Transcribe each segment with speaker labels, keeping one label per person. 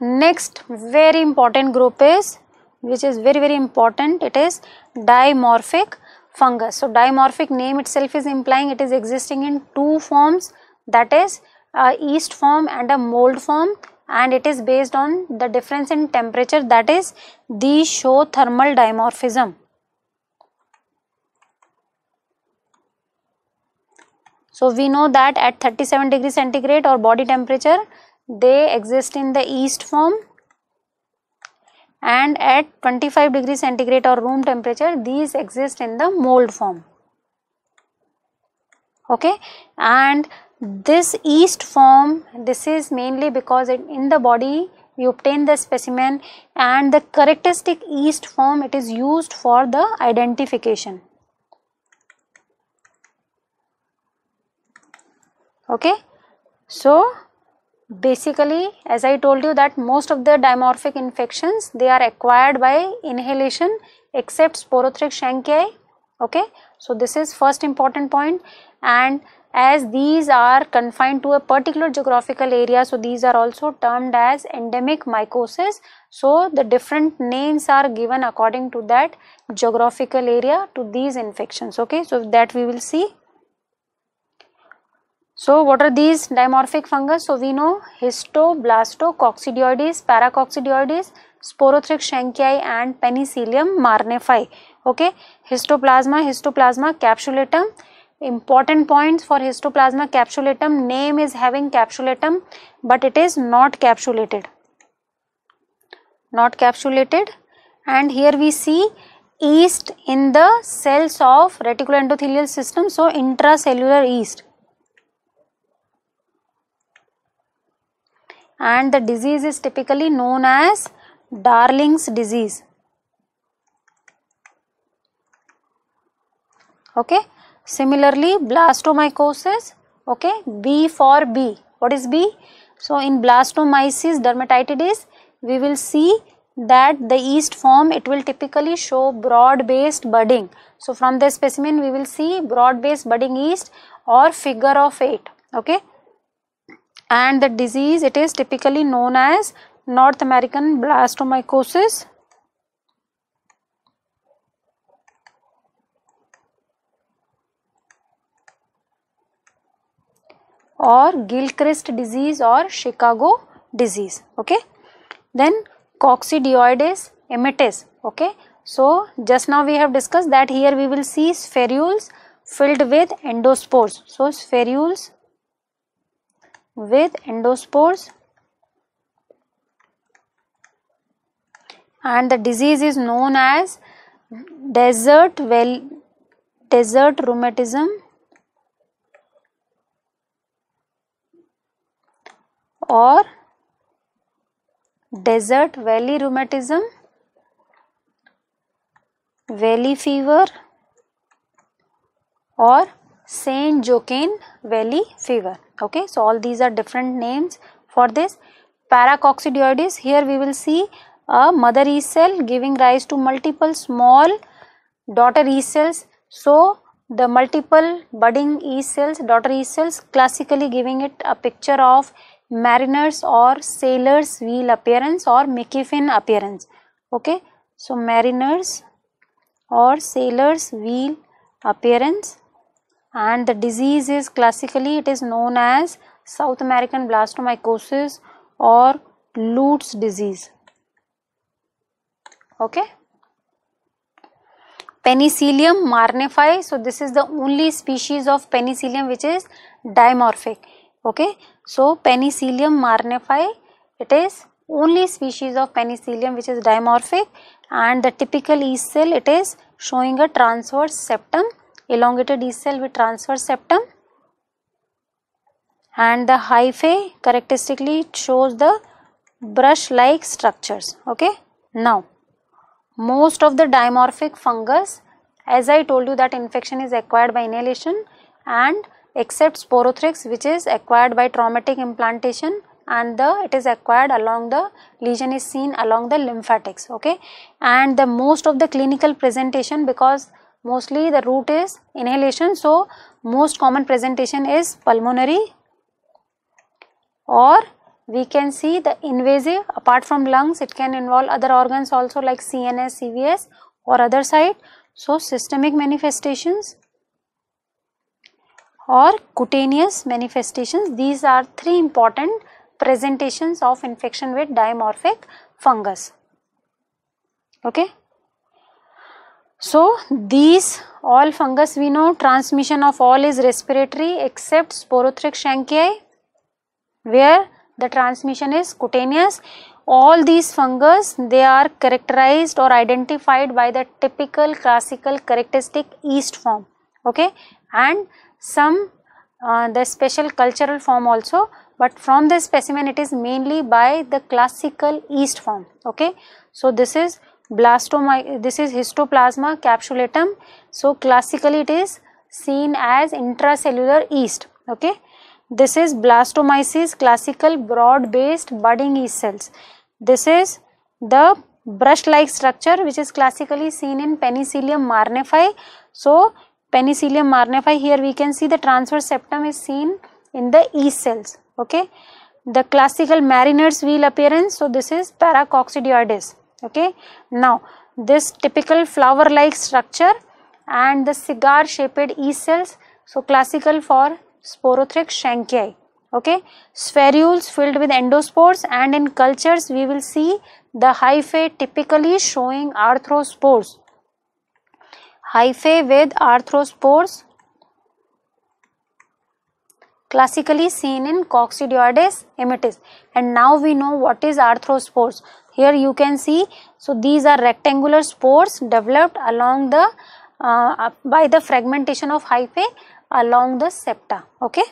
Speaker 1: next very important group is which is very very important it is dimorphic fungus. So dimorphic name itself is implying it is existing in two forms that is a yeast form and a mold form and it is based on the difference in temperature that is the show thermal dimorphism. So we know that at 37 degree centigrade or body temperature they exist in the yeast form and at 25 degree centigrade or room temperature these exist in the mold form. Okay and this yeast form this is mainly because it, in the body we obtain the specimen and the characteristic yeast form it is used for the identification. okay so basically as i told you that most of the dimorphic infections they are acquired by inhalation except sporothrix schenckii okay? So this is first important point and as these are confined to a particular geographical area so these are also termed as endemic mycosis. So the different names are given according to that geographical area to these infections okay? So that we will see so what are these dimorphic fungus? So we know histoblasto-coccidioides, paracoccidioides, Sporothrix schenckii and Penicillium marneffi. Okay, histoplasma, histoplasma capsulatum. Important points for histoplasma capsulatum. Name is having capsulatum, but it is not capsulated. Not capsulated, and here we see yeast in the cells of reticuloendothelial system. So intracellular yeast and the disease is typically known as Darling's disease. Okay. Similarly, blastomycosis, okay, B for B. What is B? So, in blastomyces dermatitidis, we will see that the yeast form it will typically show broad based budding. So, from the specimen we will see broad based budding yeast or figure of 8. Okay and the disease it is typically known as North American blastomycosis. Or Gilchrist disease or Chicago disease okay? Then coccidioides immitis okay? So just now we have discussed that here we will see spherules filled with endospores. So spherules with endospores. And the disease is known as desert well desert rheumatism. Or desert valley rheumatism valley fever or Saint Joaquin Valley fever okay so all these are different names for this. Paracoccidioides here we will see a mother yeast cell giving rise to multiple small daughter yeast cells. So the multiple budding yeast cells daughter yeast cells classically giving it a picture of mariner's or sailor's wheel appearance or Mickey fin appearance. Okay so mariner's or sailor's wheel appearance and the disease is classically it is known as South American blastomycosis or Lutz disease. Okay. Penicillium marneffi. So this is the only species of penicillium which is dimorphic. Okay. So Penicillium marneffi it is only species of penicillium which is dimorphic and the typical yeast cell it is showing a transverse septum elongated yeast cell with transverse septum. And the hyphae characteristically shows the brush like structures okay? Now most of the dimorphic fungus as i told you that infection is acquired by inhalation and except sporothrix which is acquired by traumatic implantation and the it is acquired along the lesion is seen along the lymphatics okay? And the most of the clinical presentation because mostly the route is inhalation. So, most common presentation is pulmonary or we can see the invasive apart from lungs it can involve other organs also like CNS, CVS or other site. So systemic manifestations or cutaneous manifestations these are three important presentations of infection with dimorphic fungus. Okay. So these all fungus we know transmission of all is respiratory except sporothrix schenckii where the transmission is cutaneous. All these fungus they are characterized or identified by the typical classical characteristic yeast form okay and some uh, the special cultural form also but from the specimen it is mainly by the classical yeast form okay. So this is blastoma this is histoplasma capsulatum. So classically it is seen as intracellular yeast okay? This is blastomyces classical broad based budding yeast cells. This is the brush like structure which is classically seen in penicillium marneffi so penicillium marneffi here we can see the transverse septum is seen in the yeast cells okay? The classical mariner's wheel appearance so this is paracoccidioides okay. Now this typical flower like structure and the cigar shaped e cells so classical for sporothrix schenckii okay. Spherules filled with endospores and in cultures we will see the hyphae typically showing arthrospores. Hyphae with arthrospores classically seen in coccidioides immitis and now we know what is arthrospores here you can see so these are rectangular spores developed along the uh, by the fragmentation of hyphae along the septa okay?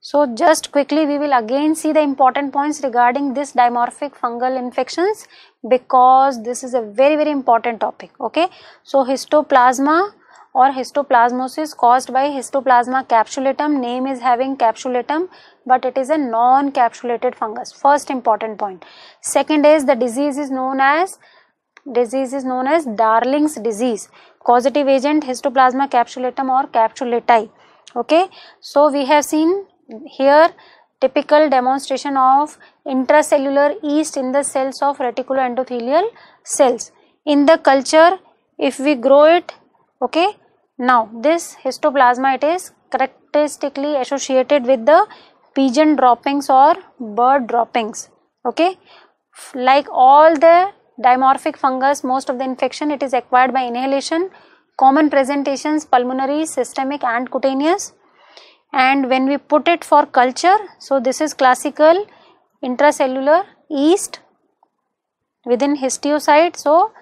Speaker 1: So just quickly we will again see the important points regarding this dimorphic fungal infections because this is a very very important topic okay? So histoplasma or histoplasmosis caused by histoplasma capsulatum name is having capsulatum but it is a non-capsulated fungus. First important point. Second is the disease is known as disease is known as darling's disease. Causative agent histoplasma capsulatum or capsulati okay? So we have seen here typical demonstration of intracellular yeast in the cells of reticuloendothelial cells. In the culture if we grow it okay now this histoplasma it is characteristically associated with the pigeon droppings or bird droppings okay? Like all the dimorphic fungus most of the infection it is acquired by inhalation common presentations pulmonary systemic and cutaneous. And when we put it for culture so this is classical intracellular yeast within histiocyte. So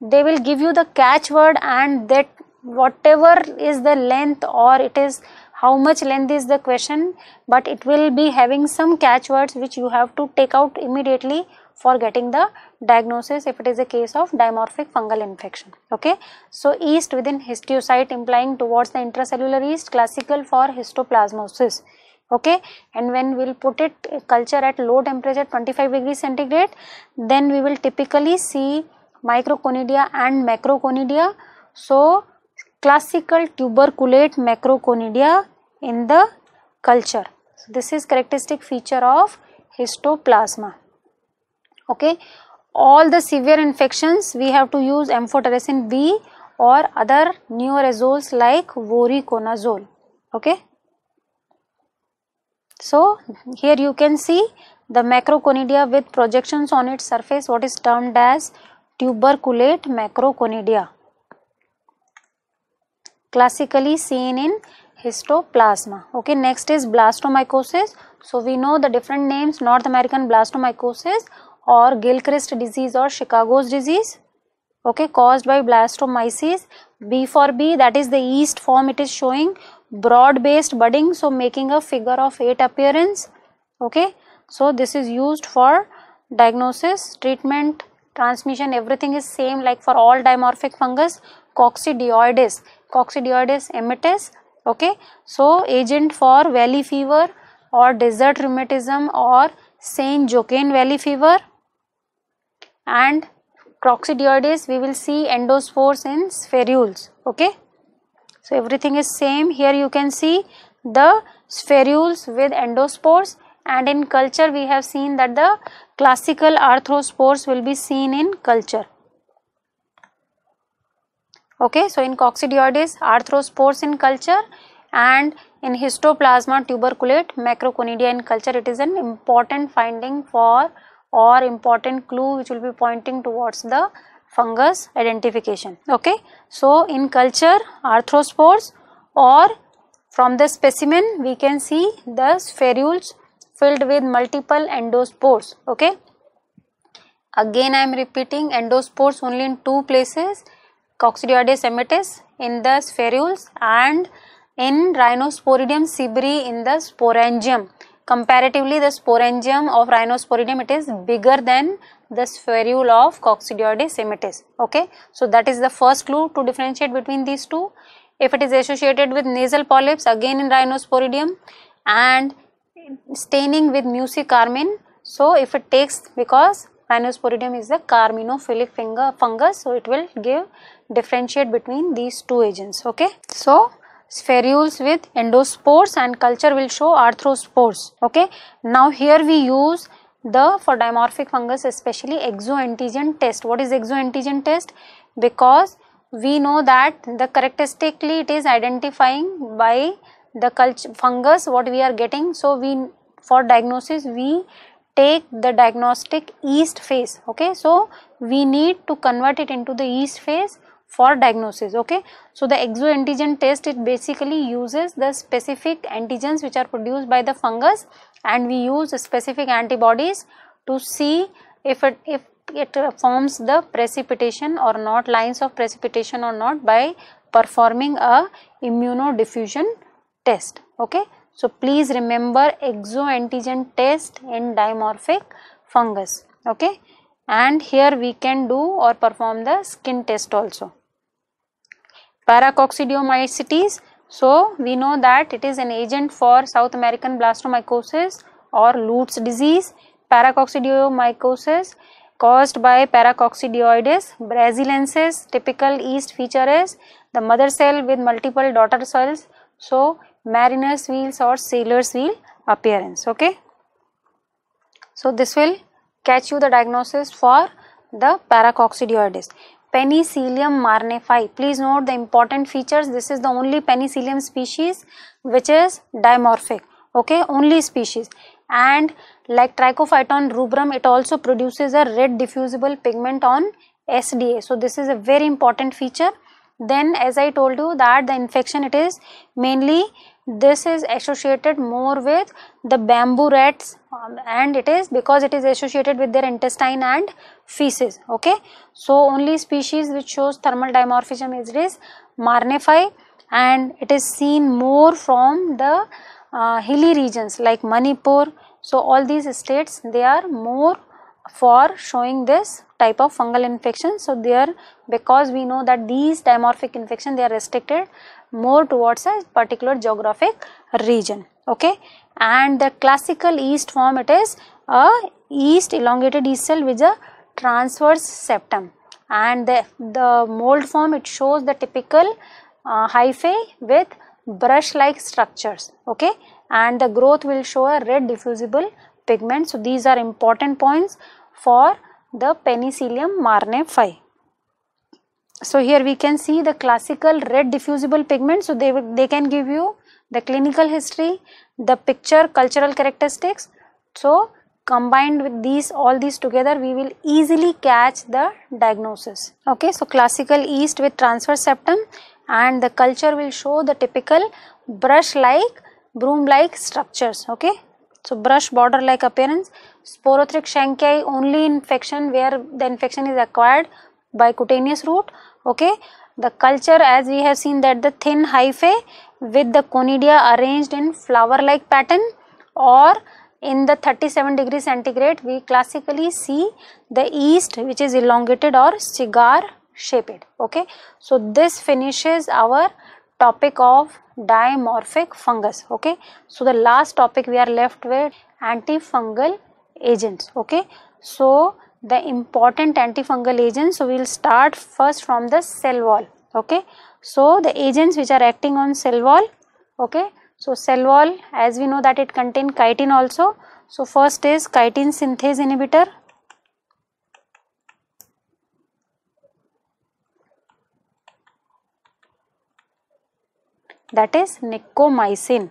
Speaker 1: they will give you the catchword and that whatever is the length or it is how much length is the question but it will be having some catchwords which you have to take out immediately for getting the diagnosis if it is a case of dimorphic fungal infection okay? So yeast within histiocyte implying towards the intracellular yeast classical for histoplasmosis okay? And when we will put it culture at low temperature 25 degrees centigrade then we will typically see microconidia and macroconidia so classical tuberculate macroconidia in the culture. So, this is characteristic feature of histoplasma. Okay. All the severe infections we have to use amphotericin B or other neoazoles like voriconazole. Okay. So, here you can see the macroconidia with projections on its surface what is termed as tuberculate macroconidia classically seen in histoplasma. Okay next is blastomycosis. So we know the different names north american blastomycosis or gilchrist disease or chicago's disease okay caused by blastomyces. B for b that is the yeast form it is showing broad based budding so making a figure of 8 appearance okay. So this is used for diagnosis treatment transmission everything is same like for all dimorphic fungus coccidioides coccidioides immitis okay? So agent for valley fever or desert rheumatism or Saint Joaquin valley fever. And coccidioides we will see endospores in spherules okay? So everything is same. Here you can see the spherules with endospores. And in culture we have seen that the classical arthrospores will be seen in culture okay so in coccidioides arthrospores in culture and in histoplasma tuberculate macroconidia in culture it is an important finding for or important clue which will be pointing towards the fungus identification. Okay so in culture arthrospores or from the specimen we can see the spherules filled with multiple endospores. Okay again i am repeating endospores only in two places coccidioides immitis in the spherules and in Rhinosporidium seeberi in the sporangium. Comparatively the sporangium of Rhinosporidium it is bigger than the spherule of Coccidioides immitis. Okay. So that is the first clue to differentiate between these two. If it is associated with nasal polyps again in Rhinosporidium and staining with mucicarmine. So if it takes because Rhinosporidium is a carminophilic fungus so it will give differentiate between these two agents okay. So spherules with endospores and culture will show arthrospores okay. Now here we use the for dimorphic fungus especially exoantigen test. What is exoantigen test? Because we know that the characteristically it is identifying by the culture fungus what we are getting. So we for diagnosis we take the diagnostic yeast phase okay. So we need to convert it into the yeast phase for diagnosis okay. So, the exoantigen test it basically uses the specific antigens which are produced by the fungus and we use specific antibodies to see if it if it forms the precipitation or not lines of precipitation or not by performing a immunodiffusion test okay. So, please remember exoantigen test in dimorphic fungus okay and here we can do or perform the skin test also. Paracoccidiomycetes, so we know that it is an agent for South American blastomycosis or Lutz disease. Paracoccidiomycosis caused by Paracoccidioides brasiliensis typical yeast feature is the mother cell with multiple daughter cells. So, mariner's wheels or sailor's wheel appearance okay. So, this will catch you the diagnosis for the Paracoccidioides. Penicillium marneffi. Please note the important features. This is the only Penicillium species which is dimorphic. Okay, only species. And like Trichophyton rubrum, it also produces a red diffusible pigment on SDA. So this is a very important feature. Then as I told you that the infection it is mainly this is associated more with the bamboo rats um, and it is because it is associated with their intestine and feces okay? So only species which shows thermal dimorphism is this marneffi and it is seen more from the uh, hilly regions like manipur. So all these states they are more for showing this type of fungal infection. So they are because we know that these dimorphic infection they are restricted more towards a particular geographic region okay? And the classical yeast form it is a yeast elongated yeast cell with a transverse septum. And the, the mold form it shows the typical uh, hyphae with brush like structures okay? And the growth will show a red diffusible pigment. So these are important points for the penicillium marneffi so here we can see the classical red diffusible pigment. So they, they can give you the clinical history, the picture, cultural characteristics. So combined with these all these together we will easily catch the diagnosis. Okay, so classical yeast with transverse septum and the culture will show the typical brush like broom like structures. Okay, so brush border like appearance. Sporothrix schenckii only infection where the infection is acquired by cutaneous route okay? The culture as we have seen that the thin hyphae with the conidia arranged in flower like pattern or in the 37 degree centigrade we classically see the yeast which is elongated or cigar shaped okay? So this finishes our topic of dimorphic fungus okay? So the last topic we are left with antifungal agents okay so the important antifungal agents. So, we will start first from the cell wall. Okay. So, the agents which are acting on cell wall. Okay. So, cell wall as we know that it contain chitin also. So first is chitin synthase inhibitor. That is nikkomycin.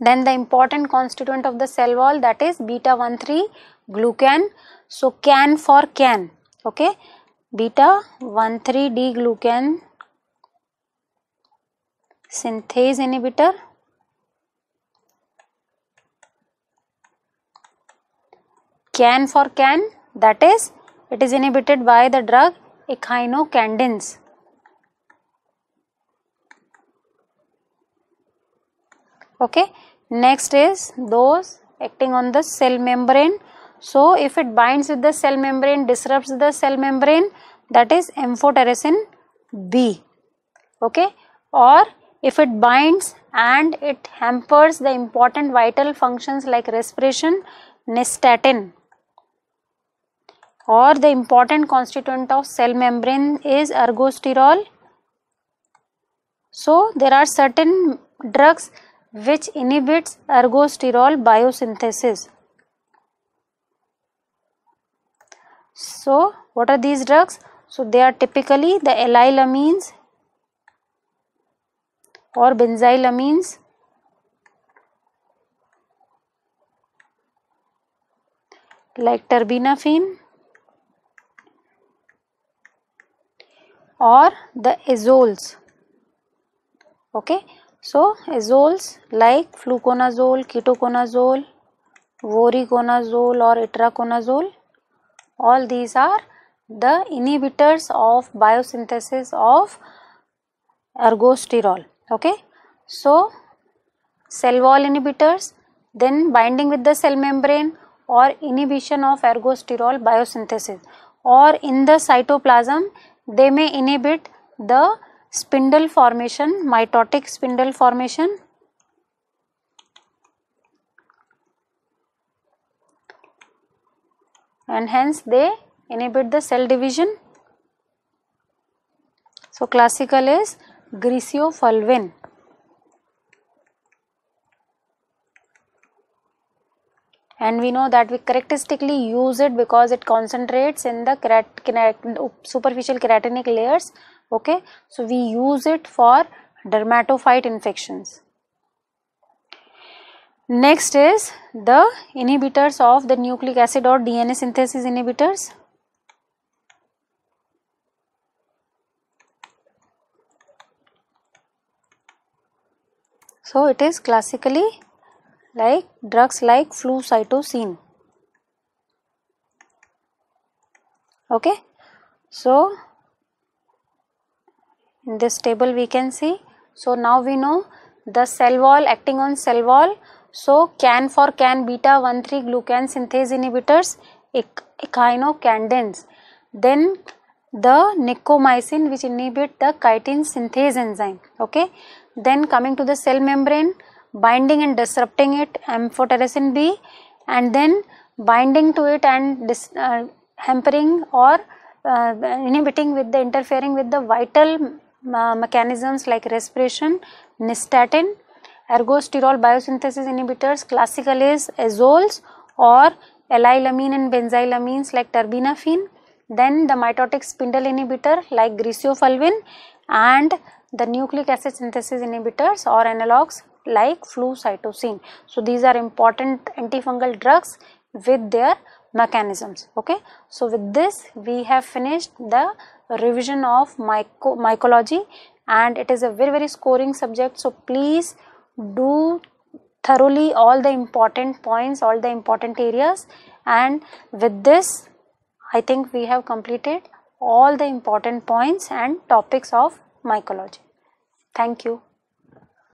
Speaker 1: Then the important constituent of the cell wall that is beta 13 glucan. So can for can, okay, beta 13 D glucan synthase inhibitor. Can for can that is it is inhibited by the drug echinocandins. Okay next is those acting on the cell membrane. So if it binds with the cell membrane disrupts the cell membrane that is amphotericin b. Okay? Or if it binds and it hampers the important vital functions like respiration nystatin. Or the important constituent of cell membrane is ergosterol. So there are certain drugs which inhibits ergosterol biosynthesis. So what are these drugs? So they are typically the allylamines or benzylamines like terbinafine or the azoles. Okay so azoles like fluconazole ketoconazole voriconazole और itraconazole all these are the inhibitors of biosynthesis of ergosterol okay so cell wall inhibitors then binding with the cell membrane और inhibition of ergosterol biosynthesis और in the cytoplasm they may inhibit the spindle formation mitotic spindle formation and hence they inhibit the cell division so classical is griseofulvin. And we know that we characteristically use it because it concentrates in the superficial keratinic layers. Okay, so we use it for dermatophyte infections. Next is the inhibitors of the nucleic acid or DNA synthesis inhibitors. So, it is classically like drugs like flucytosine. Okay. So, in this table we can see. So, now we know the cell wall acting on cell wall. So, can for can beta 1,3 glucan synthase inhibitors echinocandins. Then the nikkomycin which inhibit the chitin synthase enzyme. Okay then coming to the cell membrane binding and disrupting it amphotericin B and then binding to it and dis, uh, hampering or uh, inhibiting with the interfering with the vital Uh, mechanisms like respiration, nystatin, ergosterol biosynthesis inhibitors, classical is azoles or allylamine and benzylamines like terbinafine, then the mitotic spindle inhibitor like griseofulvin and the nucleic acid synthesis inhibitors or analogs like flucytosine. So, these are important antifungal drugs with their mechanisms. Okay. So, with this we have finished the revision of myco mycology and it is a very very scoring subject. So, please do thoroughly all the important points, all the important areas and with this I think we have completed all the important points and topics of mycology. Thank you.